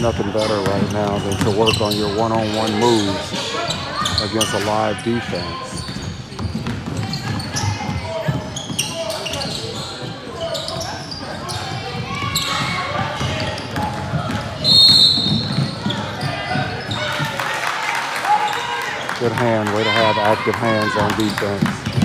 nothing better right now than to work on your one-on-one moves against a live defense. Good hand, way to have active hands on defense.